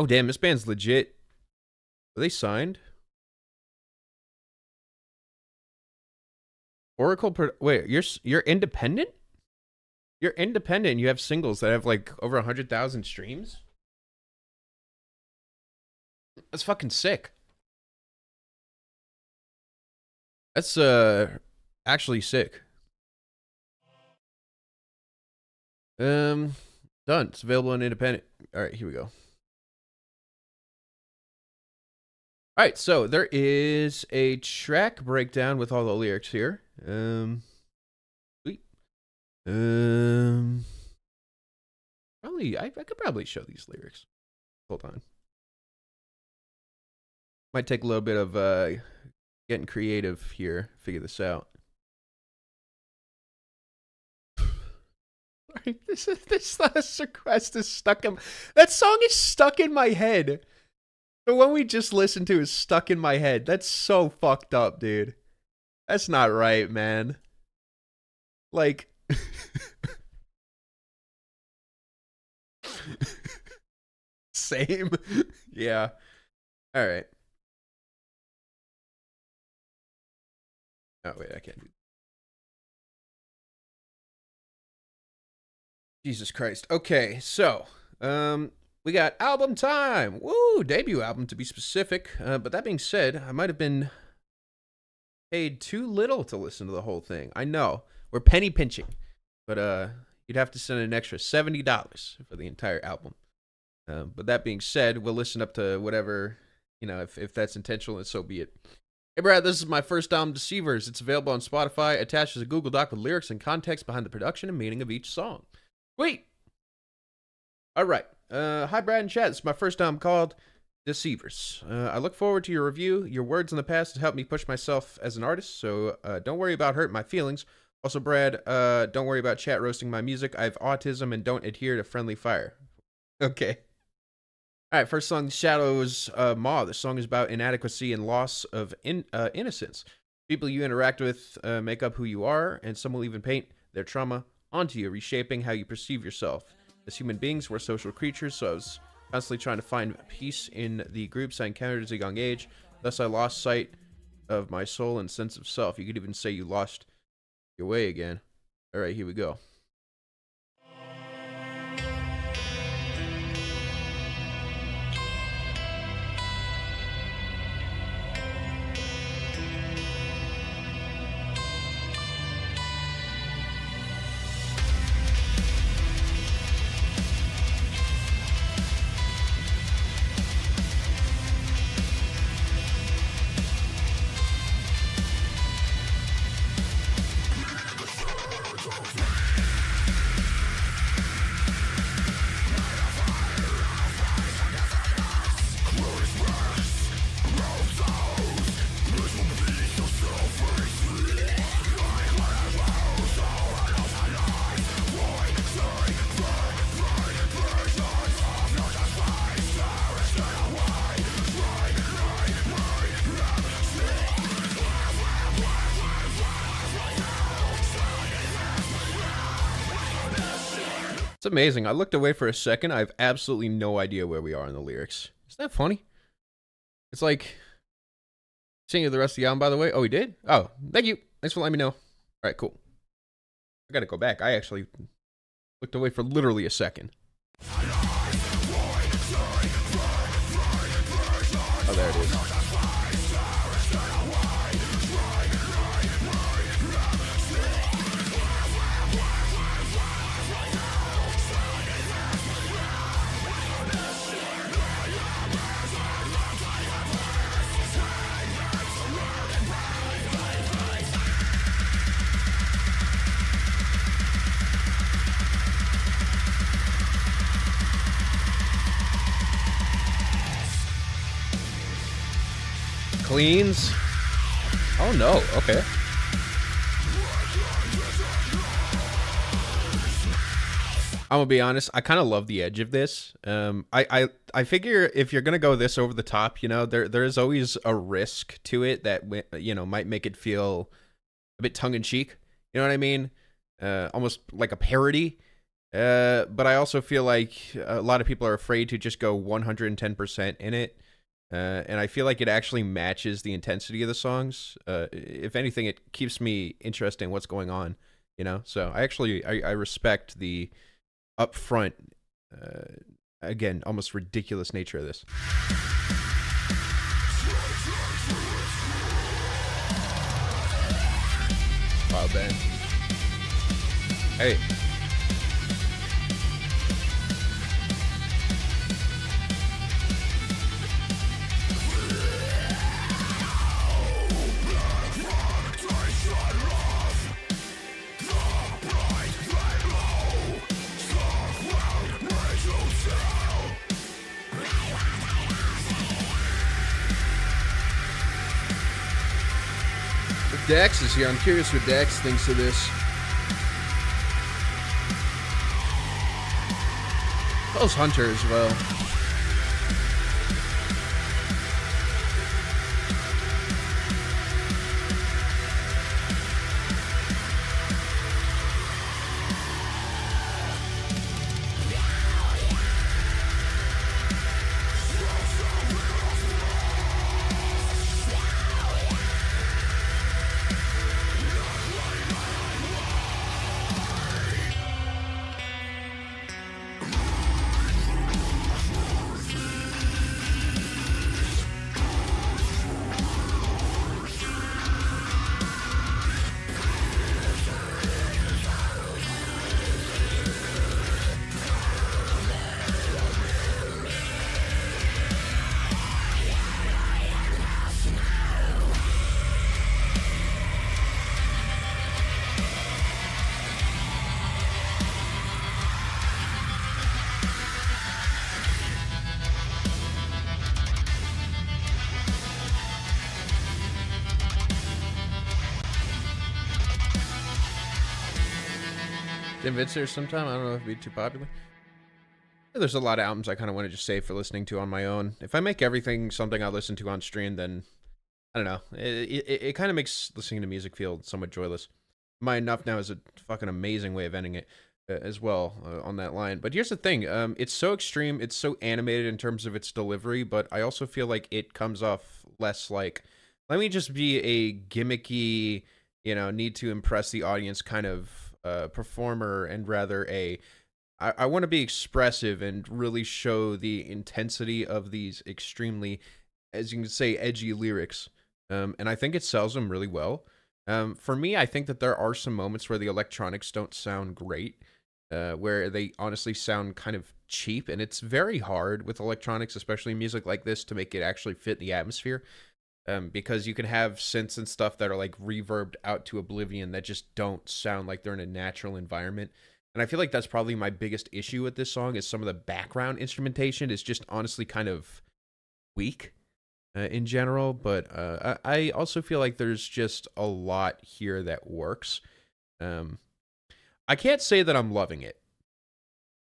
Oh damn, this band's legit. Are they signed? Oracle. Pro- Wait, you're you're independent. You're independent. You have singles that have like over a hundred thousand streams. That's fucking sick. That's uh actually sick. Um, done. It's available on independent. All right, here we go. All right, so there is a track breakdown with all the lyrics here. Um, sweet. Um, probably I, I could probably show these lyrics. Hold on. Might take a little bit of uh getting creative here. Figure this out. Sorry, this is this last request is stuck in that song is stuck in my head. The one we just listened to is stuck in my head. That's so fucked up, dude. That's not right, man. Like Same. yeah. All right. Oh wait, I can't do. Jesus Christ. Okay, so um, we got album time. Woo, debut album to be specific. Uh, but that being said, I might have been paid too little to listen to the whole thing. I know we're penny pinching, but uh, you'd have to send an extra seventy dollars for the entire album. Uh, but that being said, we'll listen up to whatever you know. If if that's intentional, and so be it. Hey Brad, this is my first album, Deceivers. It's available on Spotify. Attached as a Google Doc with lyrics and context behind the production and meaning of each song. Sweet. All right. Uh, hi, Brad and Chad. It's my first album called Deceivers. Uh, I look forward to your review. Your words in the past have helped me push myself as an artist, so uh, don't worry about hurting my feelings. Also, Brad, uh, don't worry about chat roasting my music. I have autism and don't adhere to friendly fire. Okay. All right, first song, Shadows uh, Maw. The song is about inadequacy and loss of in, uh, innocence. People you interact with uh, make up who you are, and some will even paint their trauma onto you, reshaping how you perceive yourself. As human beings, we're social creatures, so I was constantly trying to find peace in the groups I encountered as a young age. Thus, I lost sight of my soul and sense of self. You could even say you lost your way again. All right, here we go. Amazing. I looked away for a second. I have absolutely no idea where we are in the lyrics. Isn't that funny? It's like singing the rest of the album, by the way. Oh, he did? Oh, thank you. Thanks for letting me know. All right, cool. I gotta go back. I actually looked away for literally a second. Oh no. Okay. I'm gonna be honest. I kind of love the edge of this. Um, I, I, I figure if you're gonna go this over the top, you know, there there is always a risk to it that you know might make it feel a bit tongue in cheek. You know what I mean? Uh, almost like a parody. Uh, but I also feel like a lot of people are afraid to just go 110% in it. Uh, and I feel like it actually matches the intensity of the songs. Uh, if anything, it keeps me interested in what's going on, you know? So I actually, I, I respect the upfront, uh, again, almost ridiculous nature of this. Wow, Ben. Hey. Dex is here. I'm curious what Dex thinks of this. Those Hunter as well. Convince her sometime. I don't know if it'd be too popular. There's a lot of albums I kind of want to just save for listening to on my own. If I make everything something I listen to on stream, then I don't know. It it, it kind of makes listening to music feel somewhat joyless. My enough now is a fucking amazing way of ending it uh, as well uh, on that line. But here's the thing: um, it's so extreme, it's so animated in terms of its delivery, but I also feel like it comes off less like let me just be a gimmicky, you know, need to impress the audience kind of uh, performer and rather a I, I want to be expressive and really show the intensity of these extremely, as you can say, edgy lyrics. Um, and I think it sells them really well. Um, for me, I think that there are some moments where the electronics don't sound great, uh, where they honestly sound kind of cheap, and it's very hard with electronics, especially music like this, to make it actually fit the atmosphere um, because you can have synths and stuff that are like reverbed out to oblivion that just don't sound like they're in a natural environment. And I feel like that's probably my biggest issue with this song is some of the background instrumentation is just honestly kind of weak uh, in general. But uh, I also feel like there's just a lot here that works. Um, I can't say that I'm loving it,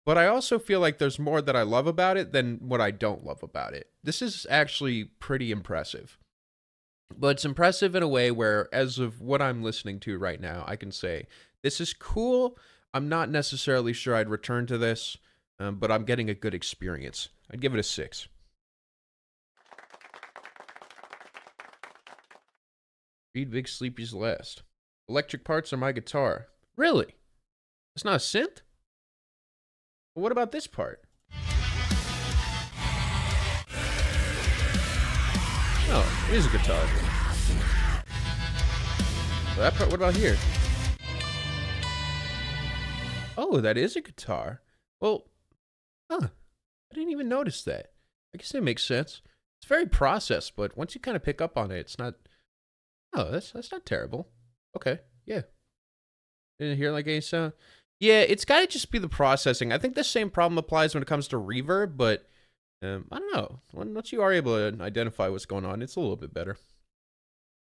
but I also feel like there's more that I love about it than what I don't love about it. This is actually pretty impressive. But it's impressive in a way where, as of what I'm listening to right now, I can say, this is cool. I'm not necessarily sure I'd return to this, um, but I'm getting a good experience. I'd give it a six. Read Big Sleepy's last. Electric parts are my guitar. Really? It's not a synth? What about this part? It is a guitar. That part, what about here? Oh, that is a guitar. Well, huh. I didn't even notice that. I guess that makes sense. It's very processed, but once you kind of pick up on it, it's not. Oh, that's that's not terrible. Okay, yeah. Didn't hear like any sound. Yeah, it's got to just be the processing. I think the same problem applies when it comes to reverb, but um, I don't know. Once you are able to identify what's going on, it's a little bit better.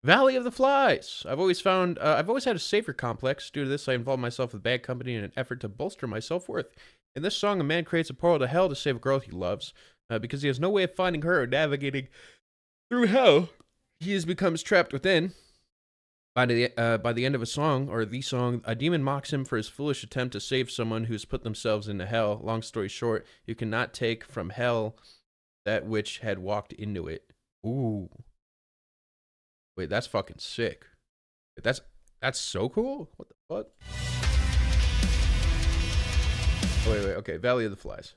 Valley of the Flies. I've always found uh, I've always had a savior complex. Due to this, I involve myself with bad company in an effort to bolster my self worth. In this song, a man creates a portal to hell to save a girl he loves. Uh, because he has no way of finding her or navigating through hell, he becomes trapped within. By the uh, by the end of a song or the song, a demon mocks him for his foolish attempt to save someone who's put themselves into hell. Long story short, you cannot take from hell that which had walked into it. Ooh. Wait, that's fucking sick. That's that's so cool. What the fuck? Oh, wait, wait. Okay, Valley of the Flies.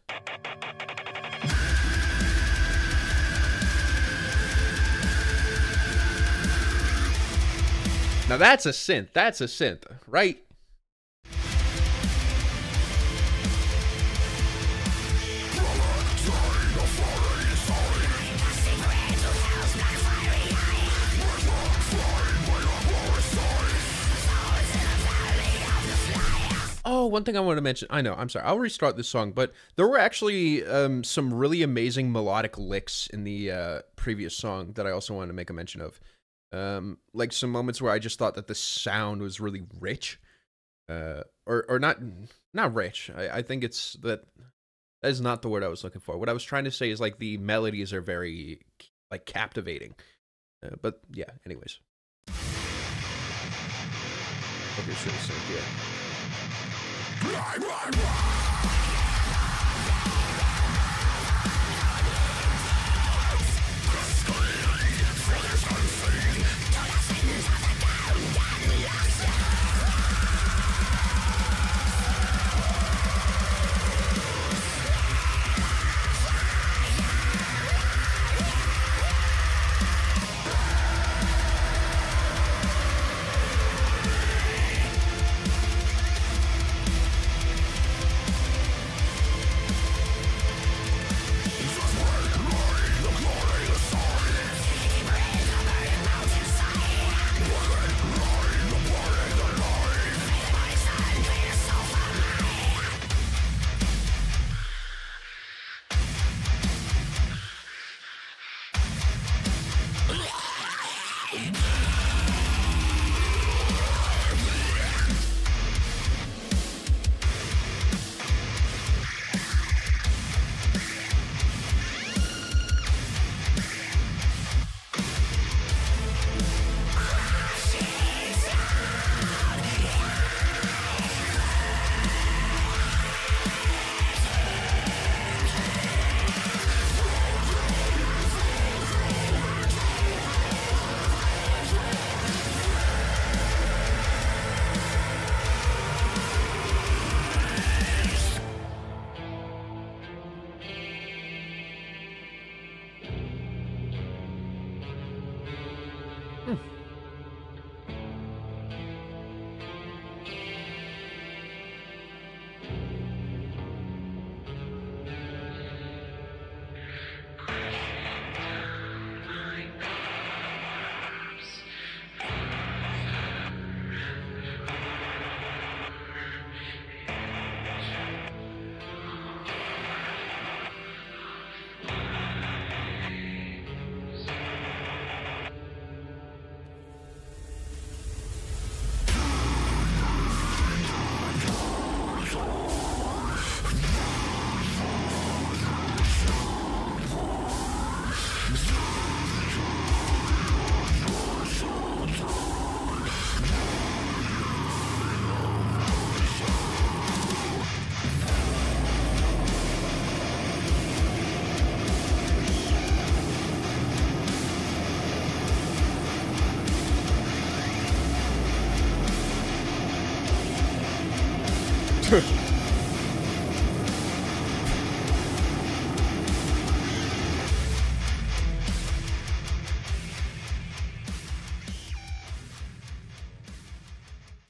Now that's a synth. That's a synth, right? Oh, one thing I want to mention. I know, I'm sorry. I'll restart this song, but there were actually um, some really amazing melodic licks in the uh, previous song that I also wanted to make a mention of. Um, like some moments where I just thought that the sound was really rich, uh, or or not not rich. I, I think it's that that is not the word I was looking for. What I was trying to say is like the melodies are very like captivating. Uh, but yeah, anyways. Okay, have said yeah.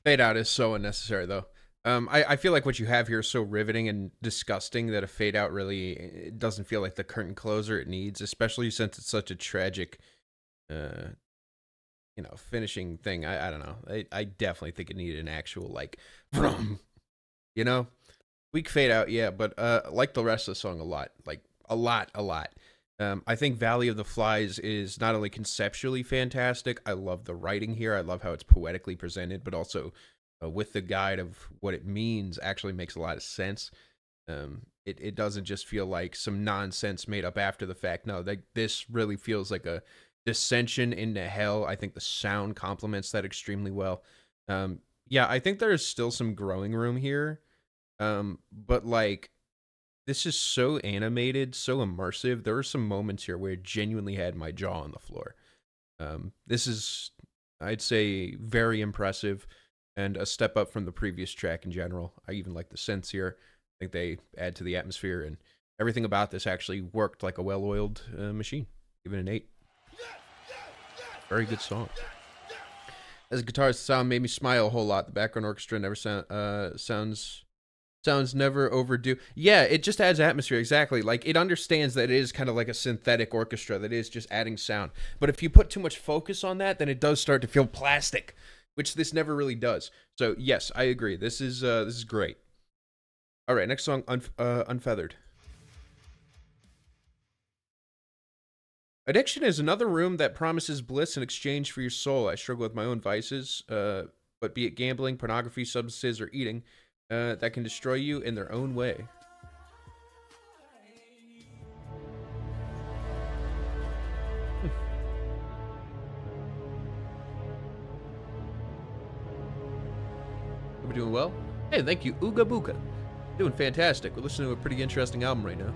Fade out is so unnecessary, though. Um, I, I feel like what you have here is so riveting and disgusting that a fade out really doesn't feel like the curtain closer it needs, especially since it's such a tragic, uh, you know, finishing thing. I, I don't know. I, I definitely think it needed an actual like, from, you know, weak fade out, yeah, but uh, like the rest of the song a lot, like a lot, a lot. Um, I think Valley of the Flies is not only conceptually fantastic, I love the writing here. I love how it's poetically presented, but also uh, with the guide of what it means actually makes a lot of sense. Um, it, it doesn't just feel like some nonsense made up after the fact. No, like this really feels like a dissension into hell. I think the sound complements that extremely well. Um, yeah, I think there's still some growing room here. Um, but like this is so animated, so immersive. There were some moments here where I genuinely had my jaw on the floor. Um, this is, I'd say, very impressive and a step up from the previous track in general. I even like the synths here. I think they add to the atmosphere, and everything about this actually worked like a well-oiled uh, machine. Even an eight. Very good song. As a guitarist, the sound made me smile a whole lot. The background orchestra never sound, uh, sounds sounds never overdue. Yeah, it just adds atmosphere exactly. Like it understands that it is kind of like a synthetic orchestra that is just adding sound. But if you put too much focus on that, then it does start to feel plastic, which this never really does. So yes, I agree. This is uh, this is great. All right, next song, Un- uh, Unfeathered. Addiction is another room that promises bliss in exchange for your soul. I struggle with my own vices, uh, but be it gambling, pornography, substances, or eating, uh, that can destroy you in their own way. Are we doing well? Hey, thank you, Ooga Booga. Doing fantastic. We're listening to a pretty interesting album right now.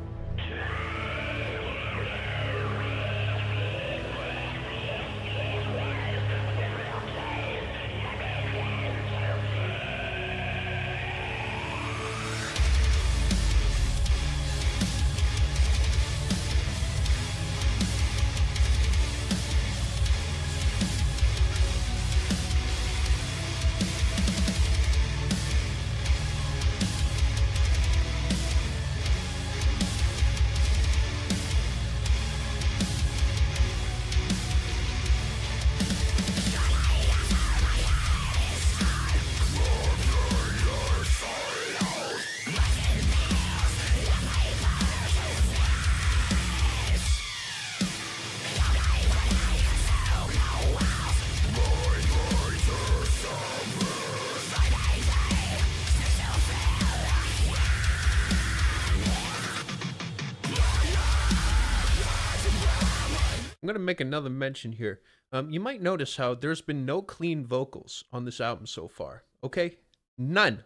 Going to make another mention here. Um, you might notice how there's been no clean vocals on this album so far. Okay? None.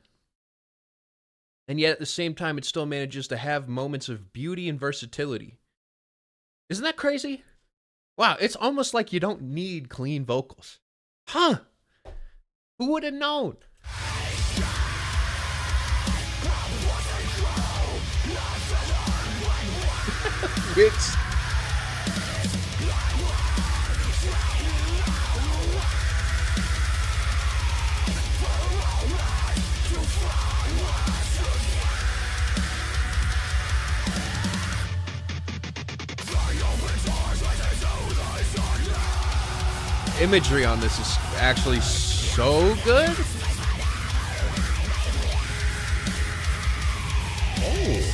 And yet at the same time, it still manages to have moments of beauty and versatility. Isn't that crazy? Wow, it's almost like you don't need clean vocals. Huh? Who would have known? Which imagery on this is actually so good. Oh.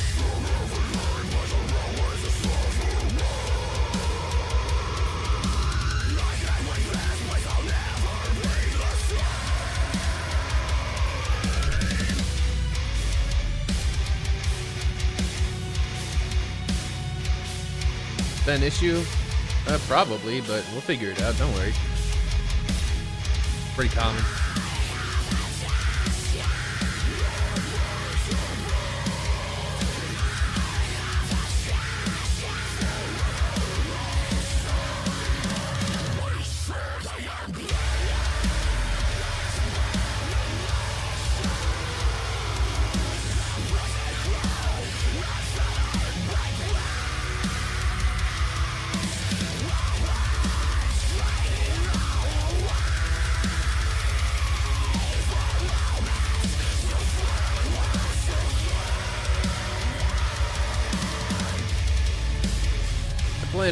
An issue? Uh, probably, but we'll figure it out. Don't worry. Pretty common.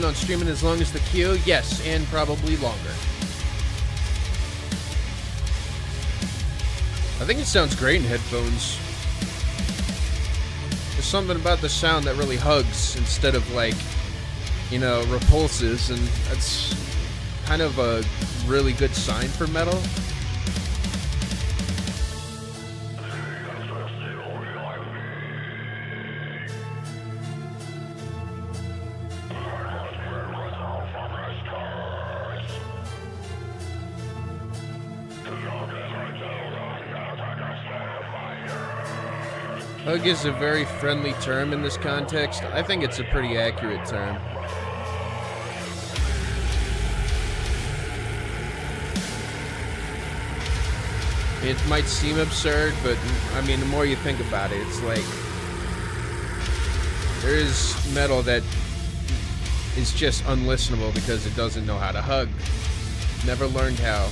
On streaming as long as the queue? Yes, and probably longer. I think it sounds great in headphones. There's something about the sound that really hugs instead of like, you know, repulses, and that's kind of a really good sign for metal. Is a very friendly term in this context. I think it's a pretty accurate term. It might seem absurd, but I mean, the more you think about it, it's like there is metal that is just unlistenable because it doesn't know how to hug. Never learned how.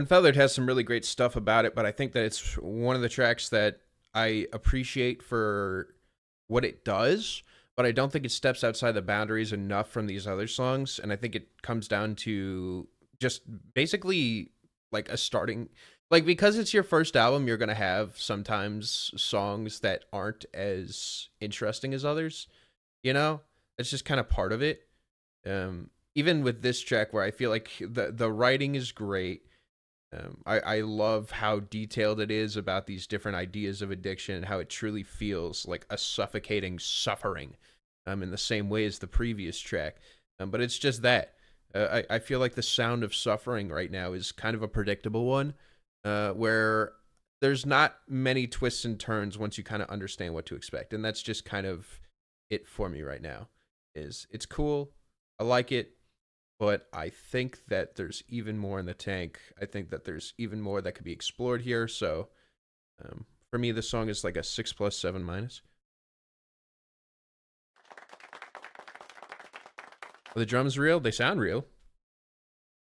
Unfeathered has some really great stuff about it, but I think that it's one of the tracks that I appreciate for what it does, but I don't think it steps outside the boundaries enough from these other songs. And I think it comes down to just basically like a starting like because it's your first album you're going to have sometimes songs that aren't as interesting as others you know it's just kind of part of it um even with this track where i feel like the the writing is great um, I, I love how detailed it is about these different ideas of addiction and how it truly feels like a suffocating suffering um, in the same way as the previous track. Um, but it's just that. Uh, I, I feel like the sound of suffering right now is kind of a predictable one uh, where there's not many twists and turns once you kind of understand what to expect. And that's just kind of it for me right now is it's cool. I like it but I think that there's even more in the tank. I think that there's even more that could be explored here. So um, for me, this song is like a six plus seven minus. Are the drums real? They sound real.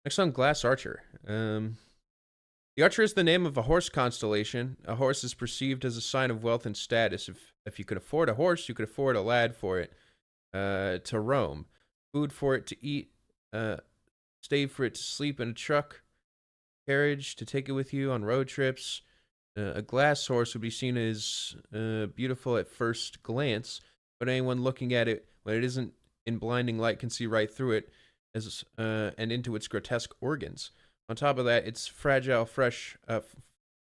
Next song, Glass Archer. Um, the Archer is the name of a horse constellation. A horse is perceived as a sign of wealth and status. If if you could afford a horse, you could afford a lad for it uh, to roam, food for it to eat, uh, stay for it to sleep in a truck carriage to take it with you on road trips. Uh, a glass horse would be seen as uh, beautiful at first glance, but anyone looking at it when it isn't in blinding light can see right through it as uh, and into its grotesque organs. On top of that, its fragile, fresh, uh,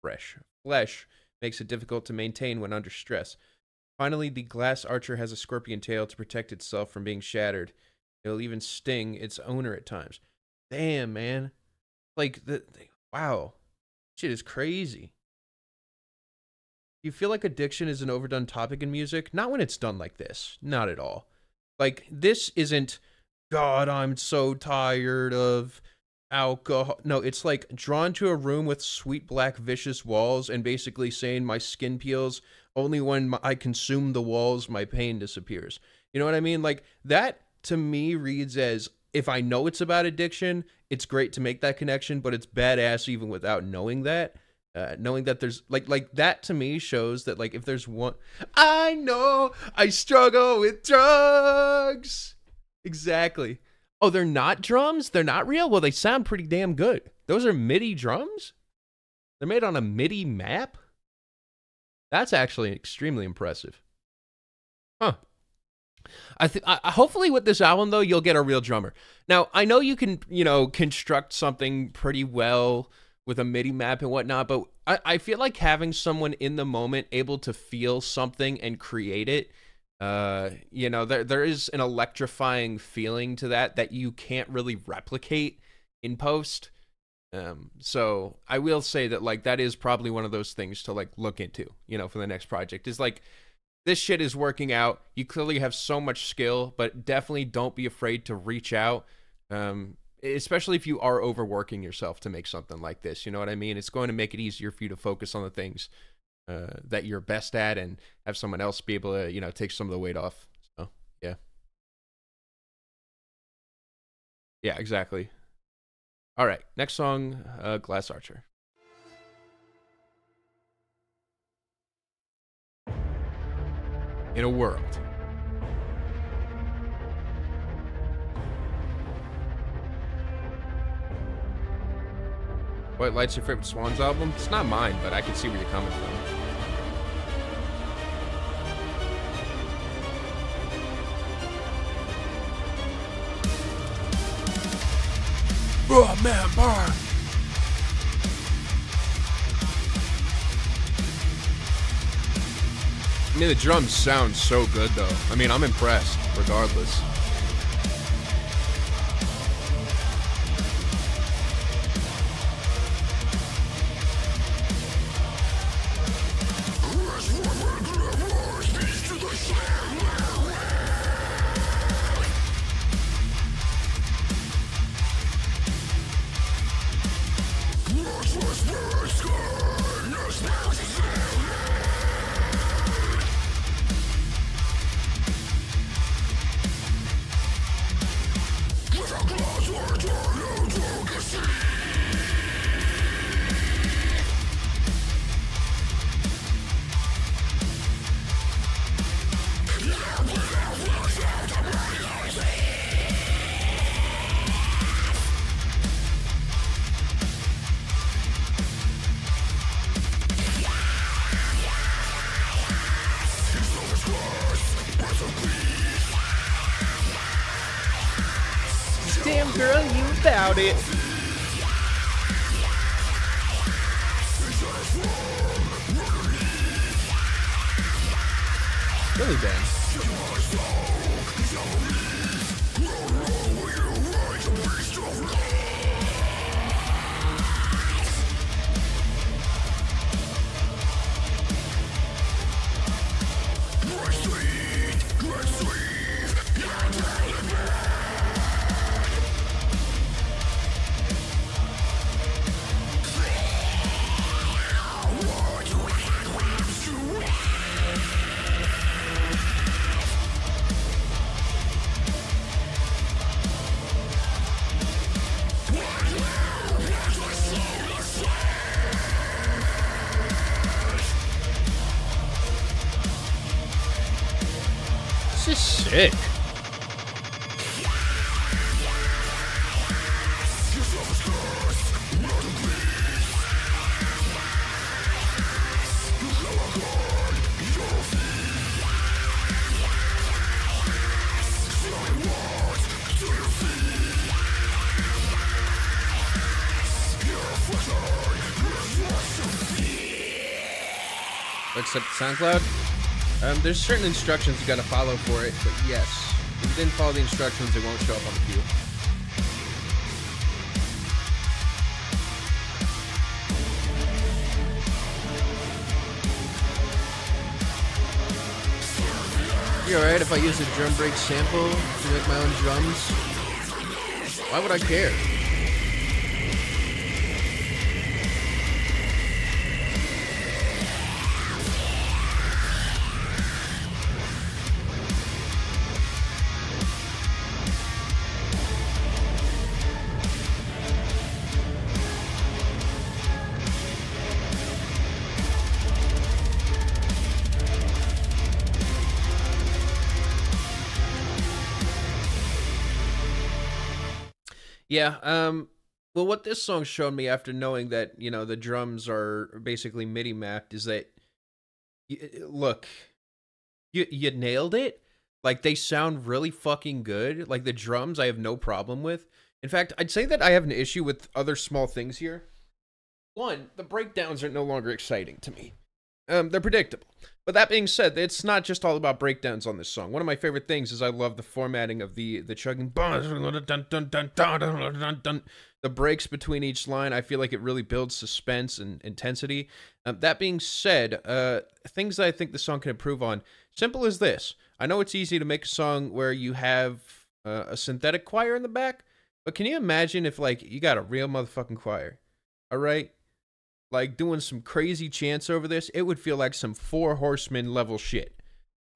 fresh flesh makes it difficult to maintain when under stress. Finally, the glass archer has a scorpion tail to protect itself from being shattered. It'll even sting its owner at times. Damn, man. Like the, the wow. Shit is crazy. You feel like addiction is an overdone topic in music? Not when it's done like this. Not at all. Like this isn't God, I'm so tired of alcohol. No, it's like drawn to a room with sweet black vicious walls and basically saying my skin peels only when I consume the walls my pain disappears. You know what I mean? Like that to me reads as if I know it's about addiction, it's great to make that connection, but it's badass even without knowing that. Uh, knowing that there's like like that to me shows that like if there's one I know I struggle with drugs. Exactly. Oh, they're not drums? They're not real? Well, they sound pretty damn good. Those are MIDI drums? They're made on a MIDI map? That's actually extremely impressive. Huh. I think hopefully with this album though you'll get a real drummer. Now I know you can you know construct something pretty well with a MIDI map and whatnot, but I, I feel like having someone in the moment able to feel something and create it, uh, you know, there there is an electrifying feeling to that that you can't really replicate in post. Um, so I will say that like that is probably one of those things to like look into, you know, for the next project is like this shit is working out. You clearly have so much skill, but definitely don't be afraid to reach out. Um, especially if you are overworking yourself to make something like this. You know what I mean? It's going to make it easier for you to focus on the things uh, that you're best at and have someone else be able to, you know, take some of the weight off. So, yeah. Yeah, exactly. All right. Next song, uh, Glass Archer. In a world. What lights your favorite Swans album? It's not mine, but I can see where you're coming from. Oh man, bar. I mean, the drums sound so good, though. I mean, I'm impressed, regardless. About it. Sick. Except SoundCloud. Um, there's certain instructions you gotta follow for it, but yes, if you didn't follow the instructions, it won't show up on the queue. You alright if I use a drum break sample to make my own drums? Why would I care? Yeah, um well what this song showed me after knowing that, you know, the drums are basically MIDI mapped is that y- look, you you nailed it. Like they sound really fucking good. Like the drums I have no problem with. In fact, I'd say that I have an issue with other small things here. One, the breakdowns are no longer exciting to me. Um, they're predictable. But that being said, it's not just all about breakdowns on this song. One of my favorite things is I love the formatting of the the chugging, the breaks between each line. I feel like it really builds suspense and intensity. Um, that being said, uh, things that I think the song can improve on. Simple as this. I know it's easy to make a song where you have uh, a synthetic choir in the back, but can you imagine if like you got a real motherfucking choir? All right, like doing some crazy chants over this, it would feel like some four horsemen level shit.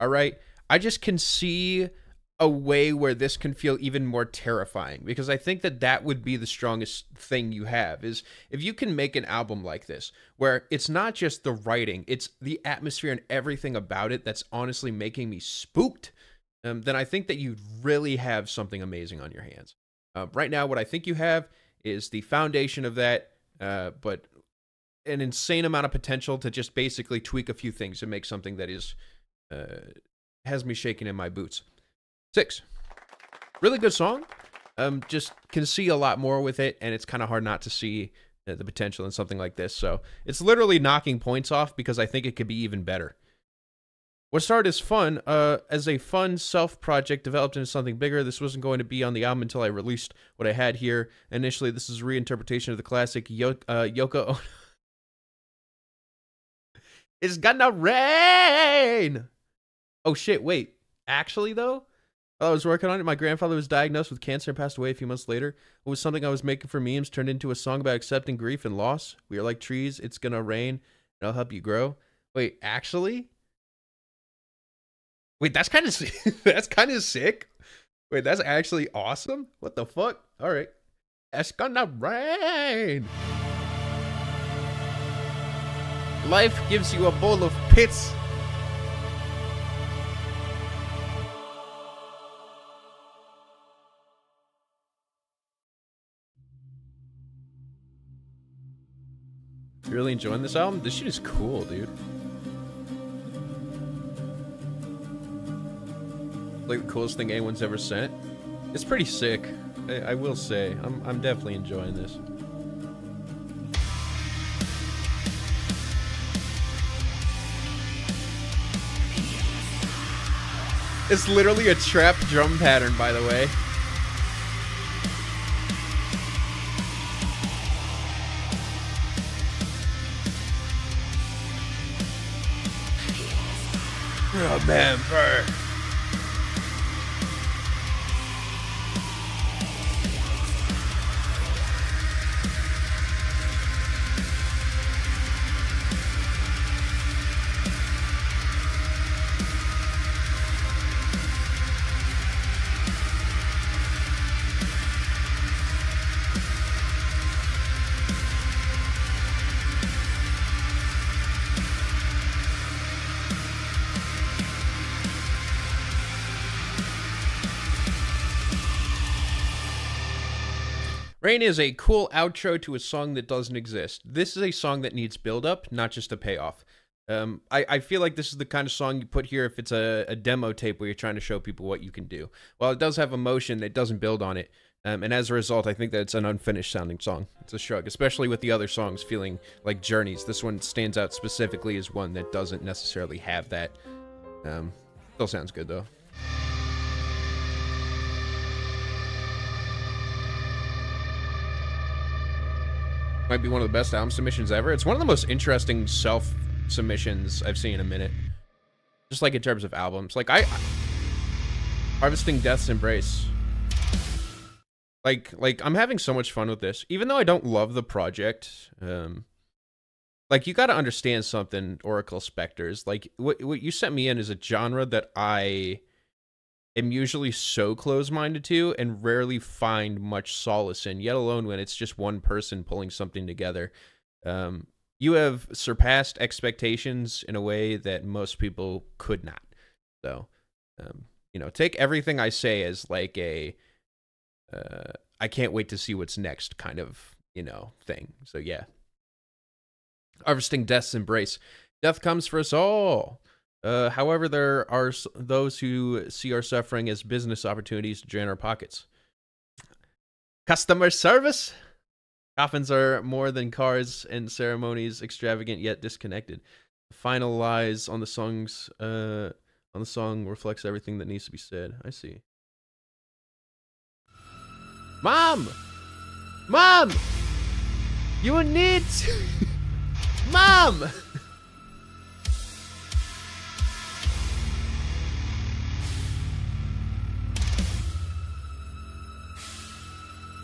All right. I just can see a way where this can feel even more terrifying because I think that that would be the strongest thing you have is if you can make an album like this where it's not just the writing, it's the atmosphere and everything about it that's honestly making me spooked. Um, then I think that you'd really have something amazing on your hands. Uh, right now, what I think you have is the foundation of that, uh, but an insane amount of potential to just basically tweak a few things and make something that is uh, has me shaking in my boots. Six, really good song. Um, just can see a lot more with it, and it's kind of hard not to see uh, the potential in something like this. So it's literally knocking points off because I think it could be even better. What started as fun, uh, as a fun self project developed into something bigger. This wasn't going to be on the album until I released what I had here. Initially, this is a reinterpretation of the classic Yo- uh, Yoko Ono. It's gonna rain. Oh shit! Wait, actually though, while I was working on it, my grandfather was diagnosed with cancer and passed away a few months later. It was something I was making for memes turned into a song about accepting grief and loss. We are like trees. It's gonna rain, and I'll help you grow. Wait, actually? Wait, that's kind of that's kind of sick. Wait, that's actually awesome. What the fuck? All right, it's gonna rain. Life gives you a bowl of pits. You really enjoying this album? This shit is cool, dude. Like the coolest thing anyone's ever sent. It's pretty sick. I, I will say, I'm, I'm definitely enjoying this. It's literally a trap drum pattern, by the way. Oh, Remember. Rain is a cool outro to a song that doesn't exist. This is a song that needs build up, not just a payoff. Um, I, I feel like this is the kind of song you put here if it's a, a demo tape where you're trying to show people what you can do. While it does have emotion, it doesn't build on it. Um, and as a result, I think that it's an unfinished sounding song. It's a shrug, especially with the other songs feeling like journeys. This one stands out specifically as one that doesn't necessarily have that. Um, still sounds good though. Might be one of the best album submissions ever. It's one of the most interesting self submissions I've seen in a minute. Just like in terms of albums. Like I, I Harvesting Death's Embrace. Like like I'm having so much fun with this. Even though I don't love the project, um like you got to understand something Oracle Spectres. Like what what you sent me in is a genre that I am usually so close-minded to and rarely find much solace in yet alone when it's just one person pulling something together. Um, you have surpassed expectations in a way that most people could not. So um, you know take everything i say as like a uh, I can't wait to see what's next kind of you know thing. So yeah. Harvesting death's embrace. Death comes for us all uh, however, there are those who see our suffering as business opportunities to drain our pockets. Customer service? Coffins are more than cars and ceremonies, extravagant yet disconnected. The final lies on the songs uh, on the song reflects everything that needs to be said. I see. Mom! Mom! You need Mom!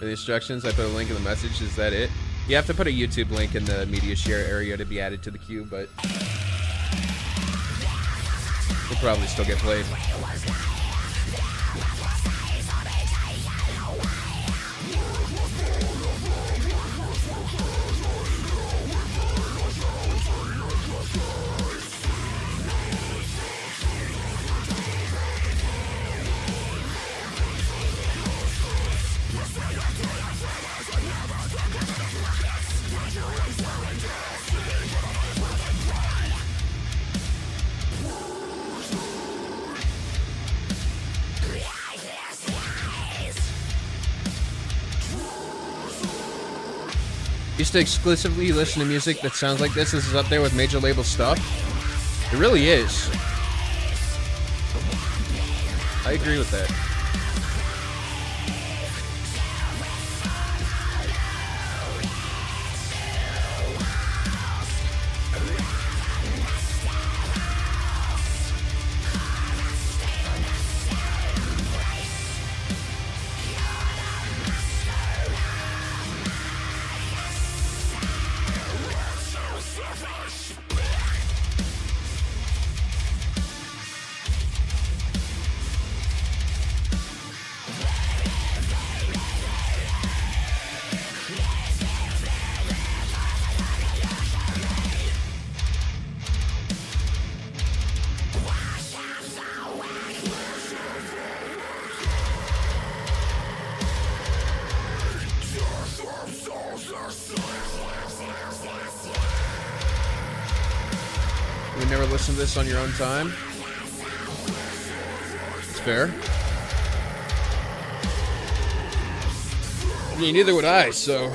The instructions, I put a link in the message. Is that it? You have to put a YouTube link in the media share area to be added to the queue, but we'll probably still get played. Used to exclusively listen to music that sounds like this. This is up there with major label stuff. It really is. I agree with that. This on your own time. It's fair. I mean, neither would I, so.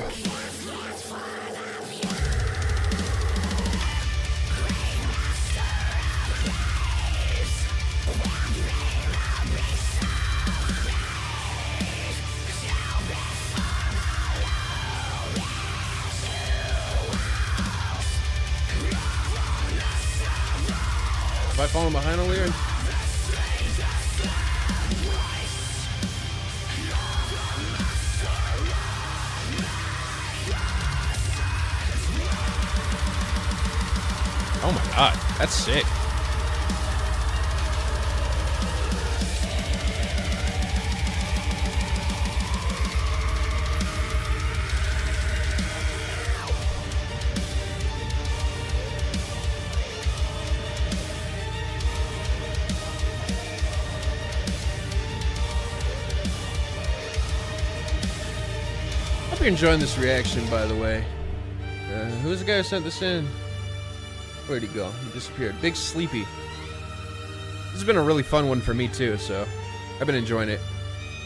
That's sick. Hope you're enjoying this reaction, by the way. Uh, who's the guy who sent this in? Where'd he go? He disappeared. Big Sleepy. This has been a really fun one for me, too, so I've been enjoying it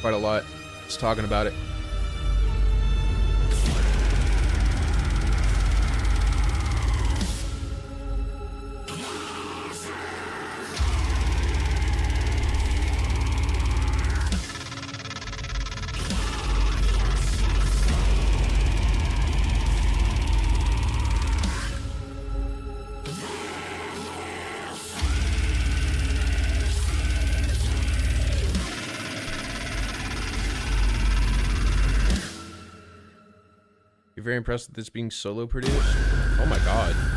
quite a lot. Just talking about it. Impressed with this being solo produced? Oh my god.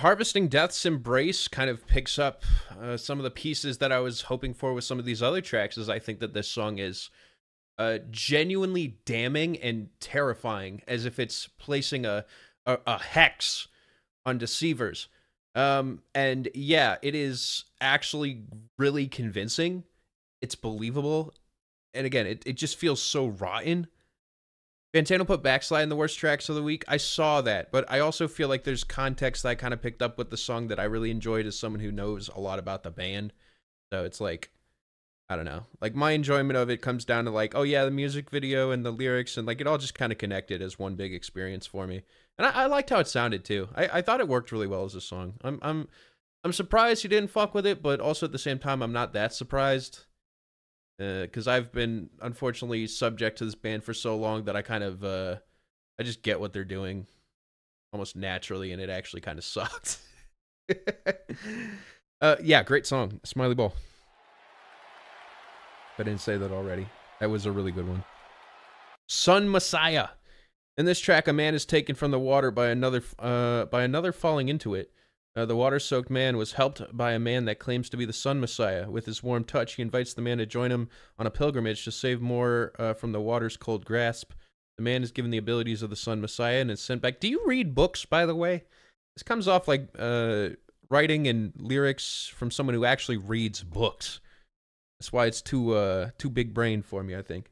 Harvesting Death's Embrace kind of picks up uh, some of the pieces that I was hoping for with some of these other tracks, as I think that this song is uh, genuinely damning and terrifying, as if it's placing a, a, a hex on deceivers. Um, and yeah, it is actually really convincing. It's believable. And again, it, it just feels so rotten. Fantano put Backslide in the worst tracks of the week. I saw that, but I also feel like there's context that I kind of picked up with the song that I really enjoyed as someone who knows a lot about the band. So it's like, I don't know. Like my enjoyment of it comes down to like, oh yeah, the music video and the lyrics and like it all just kind of connected as one big experience for me. And I, I liked how it sounded too. I, I thought it worked really well as a song. I'm I'm I'm surprised he didn't fuck with it, but also at the same time, I'm not that surprised because uh, I've been unfortunately subject to this band for so long that I kind of uh, I just get what they're doing almost naturally, and it actually kind of sucked. uh, yeah, great song, Smiley Ball. I didn't say that already. That was a really good one. Sun Messiah. In this track, a man is taken from the water by another uh, by another falling into it. Uh, the water soaked man was helped by a man that claims to be the Sun Messiah. With his warm touch, he invites the man to join him on a pilgrimage to save more uh, from the water's cold grasp. The man is given the abilities of the Sun Messiah and is sent back. Do you read books, by the way? This comes off like uh, writing and lyrics from someone who actually reads books. That's why it's too uh, too big brain for me, I think.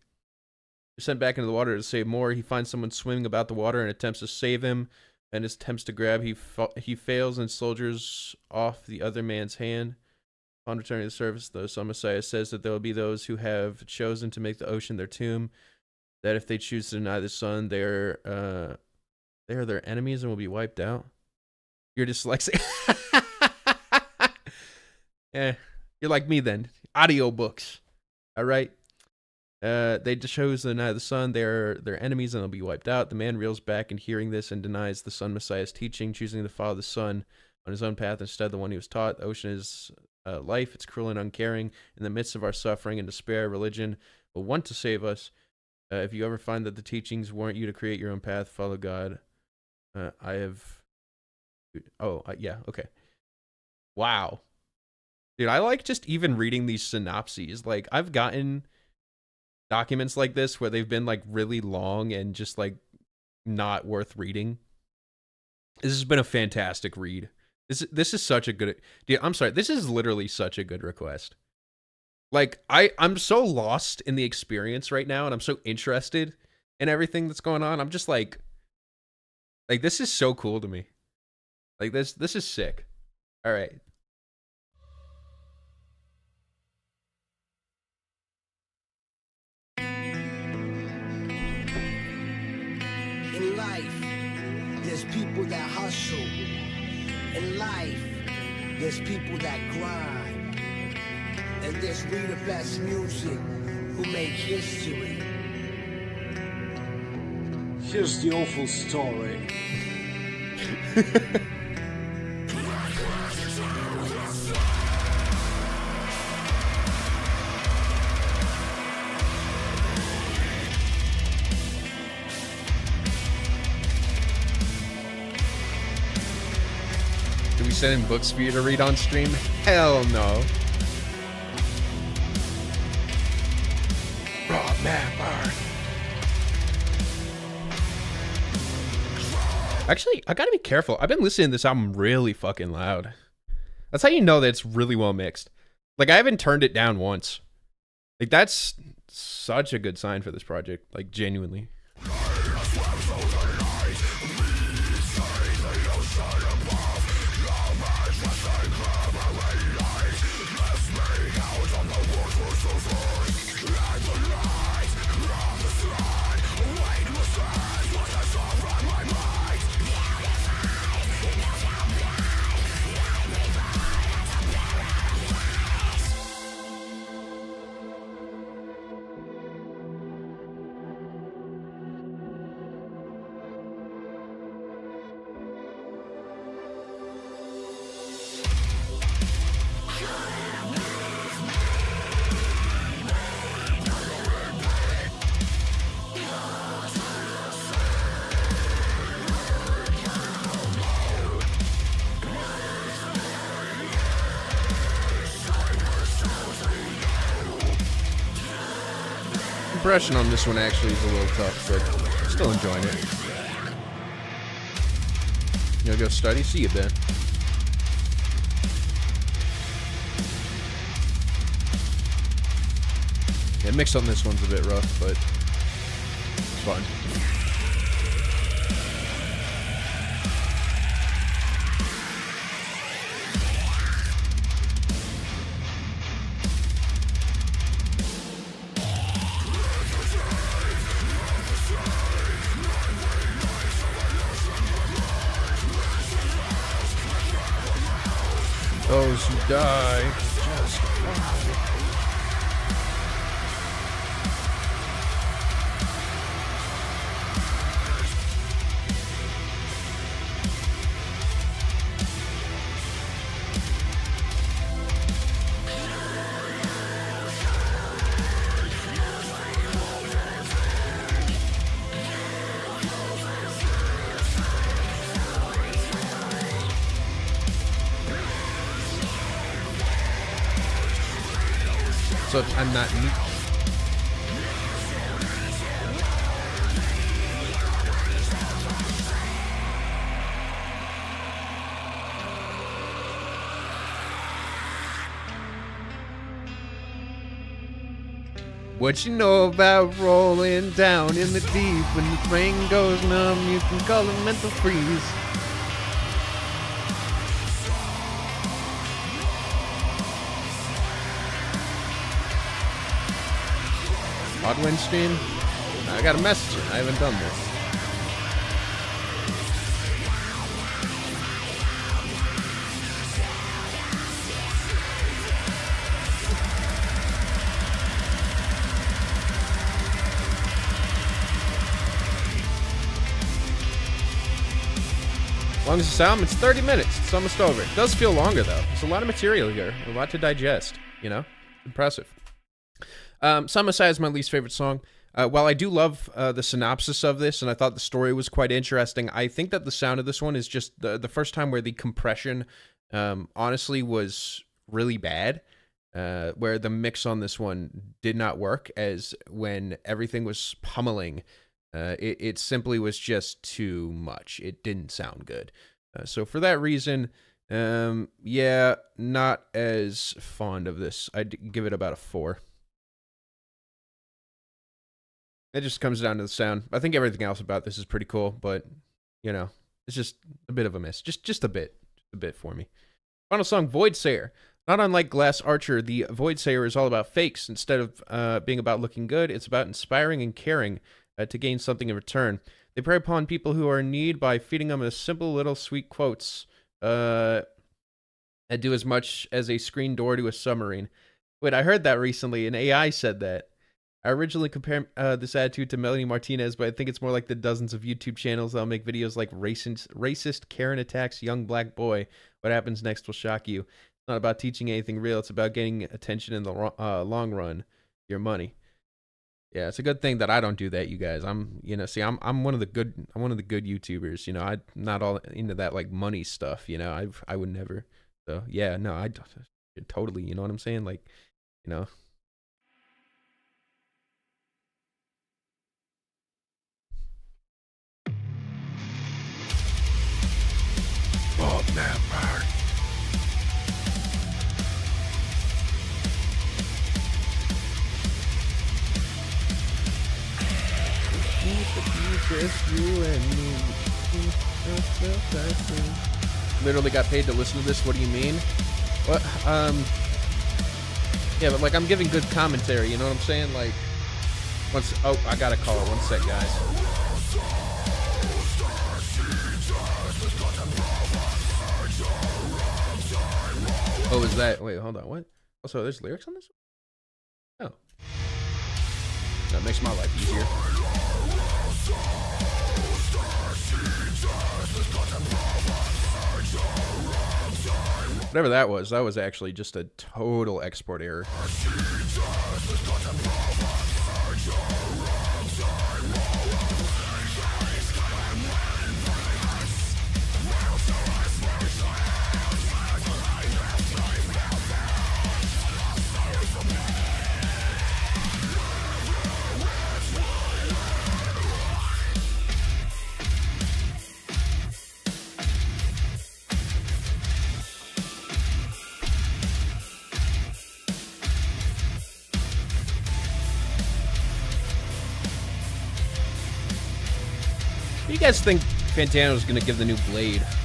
He's sent back into the water to save more. He finds someone swimming about the water and attempts to save him and his attempts to grab, he fa- he fails and soldiers off the other man's hand. Upon returning to surface, the Sun Messiah says that there will be those who have chosen to make the ocean their tomb. That if they choose to deny the sun, they're uh, they are their enemies and will be wiped out. You're dyslexic. eh, you're like me then. Audiobooks. All right. Uh, they chose the night of the sun. They're their enemies and they'll be wiped out. The man reels back and hearing this and denies the Sun Messiah's teaching, choosing to follow the sun on his own path instead of the one he was taught. The ocean is uh, life. It's cruel and uncaring. In the midst of our suffering and despair, religion will want to save us. Uh, if you ever find that the teachings warrant you to create your own path, follow God. Uh, I have. Oh, uh, yeah. Okay. Wow. Dude, I like just even reading these synopses. Like, I've gotten documents like this where they've been like really long and just like not worth reading. This has been a fantastic read. This this is such a good. Dude, I'm sorry. This is literally such a good request. Like I I'm so lost in the experience right now, and I'm so interested in everything that's going on. I'm just like, like this is so cool to me. Like this this is sick. All right. Hustle. In life, there's people that grind. And there's we the best music who make history. Here's the awful story. Do we send in books for you to read on stream? Hell no. Actually, I gotta be careful. I've been listening to this album really fucking loud. That's how you know that it's really well mixed. Like I haven't turned it down once. Like that's such a good sign for this project. Like genuinely. On this one actually is a little tough, but still enjoying it. You go study? See you, Ben. Yeah, mix on this one's a bit rough, but it's fine. Die What you know about rolling down in the deep when the brain goes numb? You can call it mental freeze. Podwind stream? I got a message. I haven't done this. Longest this album, it's 30 minutes. It's almost over. It does feel longer though. There's a lot of material here, a lot to digest. You know, impressive. Um, Messiah is my least favorite song. Uh, while I do love uh, the synopsis of this, and I thought the story was quite interesting, I think that the sound of this one is just the the first time where the compression, um, honestly, was really bad. Uh, where the mix on this one did not work, as when everything was pummeling Uh, it, it simply was just too much. It didn't sound good. Uh, so for that reason, um, yeah, not as fond of this. I'd give it about a four. It just comes down to the sound. I think everything else about this is pretty cool, but you know, it's just a bit of a miss. Just just a bit. Just a bit for me. Final song, Void Sayer. Not unlike Glass Archer, the Void Sayer is all about fakes. Instead of uh, being about looking good, it's about inspiring and caring uh, to gain something in return. They prey upon people who are in need by feeding them a simple little sweet quotes uh, that do as much as a screen door to a submarine. Wait, I heard that recently, An AI said that. I originally compared uh, this attitude to Melanie Martinez, but I think it's more like the dozens of YouTube channels that'll make videos like racist, racist Karen attacks young black boy. What happens next will shock you. It's not about teaching anything real. It's about getting attention in the uh, long run, your money. Yeah, it's a good thing that I don't do that, you guys. I'm, you know, see, I'm, I'm one of the good, I'm one of the good YouTubers. You know, I'm not all into that like money stuff. You know, I, I would never. So yeah, no, I totally. You know what I'm saying? Like, you know, Bob. Literally got paid to listen to this. What do you mean? What? Um. Yeah, but like I'm giving good commentary. You know what I'm saying? Like, once. Oh, I got a call. One sec, guys. Oh, is that? Wait, hold on. What? Also, there's lyrics on this? Oh. That makes my life easier. Whatever that was, that was actually just a total export error. Guys think Fantano's gonna give the new Bladee?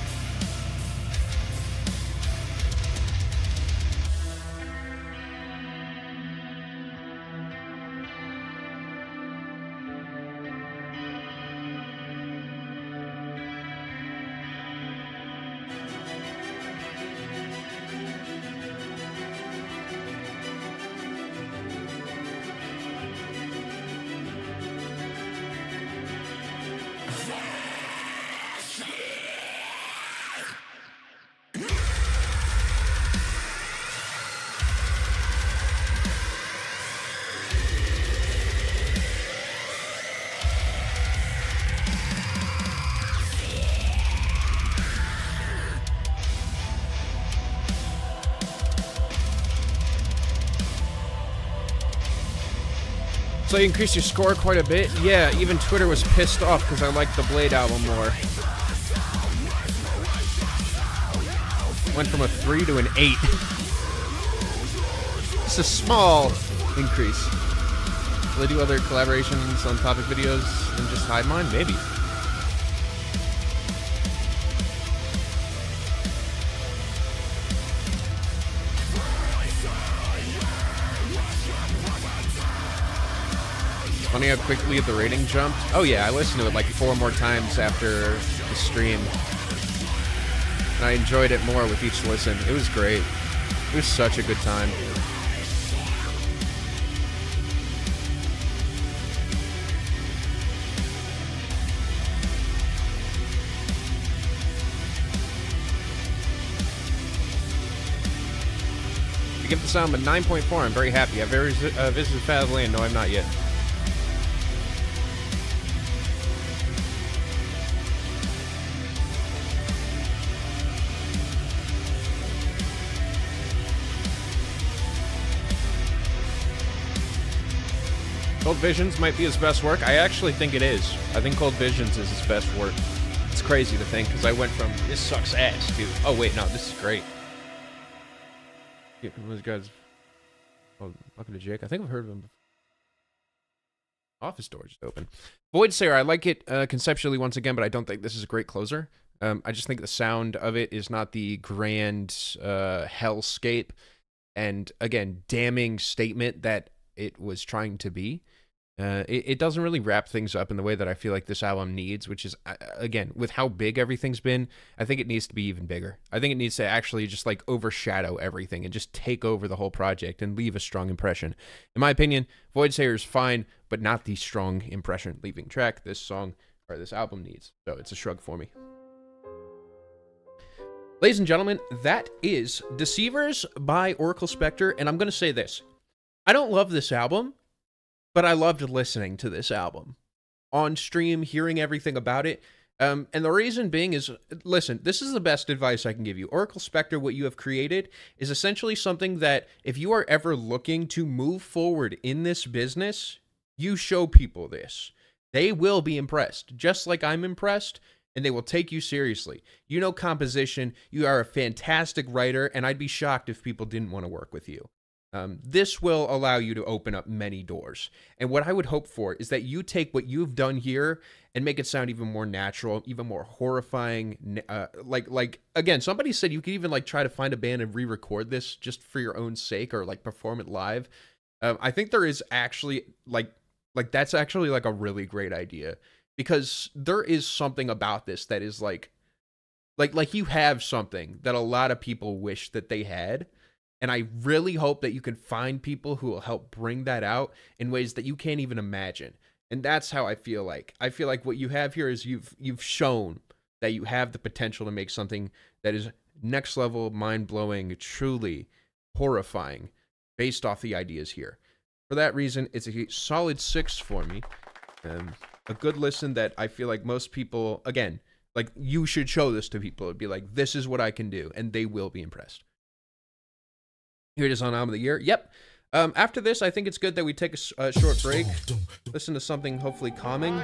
So you increased your score quite a bit? Yeah, even Twitter was pissed off because I liked the Bladee album more. Went from a 3 to an 8. It's a small increase. Will they do other collaborations on topic videos and just hide mine? Maybe. Funny how quickly the rating jumped. Oh yeah, I listened to it like four more times after the stream. And I enjoyed it more with each listen. It was great. It was such a good time. Give the sound a 9.4, I'm very happy. I've very, uh, visited Fazland. No, I'm not yet. Visions might be his best work. I actually think it is. I think Cold Visions is his best work. It's crazy to think because I went from this sucks ass to oh wait no this is great. Yeah, those guys. Oh, welcome to Jake. I think I've heard of him. Office door just open. Void Sayer, I like it uh, conceptually once again, but I don't think this is a great closer. Um, I just think the sound of it is not the grand uh, hellscape and again damning statement that it was trying to be. Uh, it, it, doesn't really wrap things up in the way that I feel like this album needs, which is, uh, again, with how big everything's been, I think it needs to be even bigger. I think it needs to actually just like overshadow everything and just take over the whole project and leave a strong impression. In my opinion, Void Sayer is fine, but not the strong impression leaving track this song or this album needs. So it's a shrug for me. Ladies and gentlemen, that is Deceivers by Oracle Spectre, and I'm going to say this. I don't love this album, but I loved listening to this album on stream, hearing everything about it. Um, and the reason being is, listen, this is the best advice I can give you. Oracle Spectre, what you have created, is essentially something that if you are ever looking to move forward in this business, you show people this. They will be impressed, just like I'm impressed, and they will take you seriously. You know composition, you are a fantastic writer, and I'd be shocked if people didn't want to work with you. Um, this will allow you to open up many doors. And what I would hope for is that you take what you've done here and make it sound even more natural, even more horrifying. Uh, like, like again, somebody said you could even like try to find a band and re-record this just for your own sake, or like perform it live. Um, I think there is actually like, like that's actually like a really great idea because there is something about this that is like, like, like you have something that a lot of people wish that they had and I really hope that you can find people who will help bring that out in ways that you can't even imagine. And that's how I feel like. I feel like what you have here is you've you've shown that you have the potential to make something that is next level, mind-blowing, truly horrifying based off the ideas here. For that reason, it's a solid 6 for me. Um, a good listen that I feel like most people again, like you should show this to people. It'd be like this is what I can do and they will be impressed. Here it is on album of the year. Yep. Um, after this, I think it's good that we take a, a short break, listen to something hopefully calming.